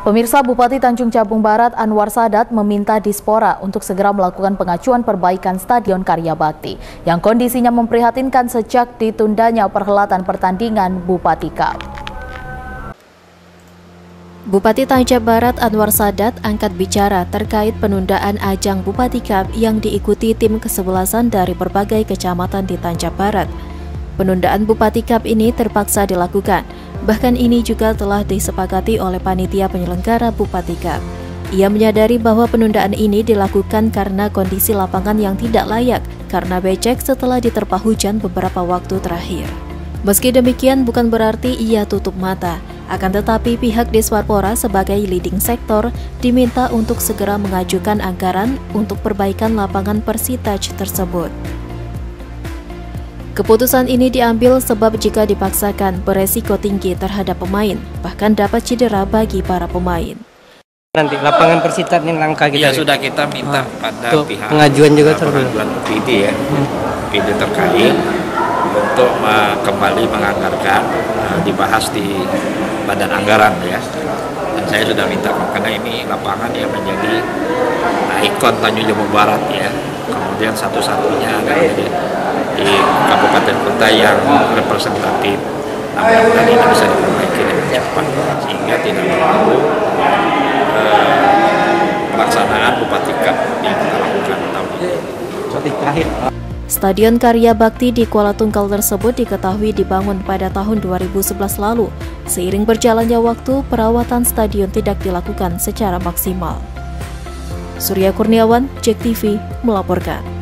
Pemirsa Bupati Tanjung Jabung Barat Anwar Sadat meminta Dispora untuk segera melakukan pengajuan perbaikan Stadion Karya Bakti yang kondisinya memprihatinkan sejak ditundanya perhelatan pertandingan Bupati Cup. Bupati Tanjung Barat Anwar Sadat angkat bicara terkait penundaan ajang Bupati Cup yang diikuti tim kesebelasan dari berbagai kecamatan di Tanjung Barat. Penundaan Bupati Cup ini terpaksa dilakukan Bahkan ini juga telah disepakati oleh panitia penyelenggara Bupati Cup. Ia menyadari bahwa penundaan ini dilakukan karena kondisi lapangan yang tidak layak karena becek setelah diterpa hujan beberapa waktu terakhir. Meski demikian bukan berarti ia tutup mata, akan tetapi pihak Deswarpora sebagai leading sektor diminta untuk segera mengajukan anggaran untuk perbaikan lapangan Persitach tersebut. Keputusan ini diambil sebab jika dipaksakan beresiko tinggi terhadap pemain, bahkan dapat cedera bagi para pemain. Nanti lapangan persitat yang langka kita. Ya sudah kita minta ah, pada pihak pengajuan juga terus. Pengajuan PD ya, hmm. PD terkait untuk kembali menganggarkan uh, dibahas di badan anggaran ya. Dan saya sudah minta karena ini lapangan yang menjadi uh, ikon Tanjung Jabung Barat ya. Kemudian satu-satunya adalah di kabupaten kota yang representatif nah mudah-mudahan ini bisa diperbaiki dengan cepat sehingga tidak mengganggu eh, pelaksanaan Bupati Cup yang kita lakukan tahun ini. Stadion Karya Bakti di Kuala Tunggal tersebut diketahui dibangun pada tahun 2011 lalu. Seiring berjalannya waktu, perawatan stadion tidak dilakukan secara maksimal. Surya Kurniawan, Cek TV, melaporkan.